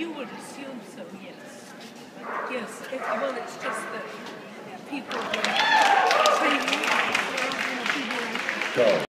You would assume so, yes. But yes, it, well, it's just that people were training,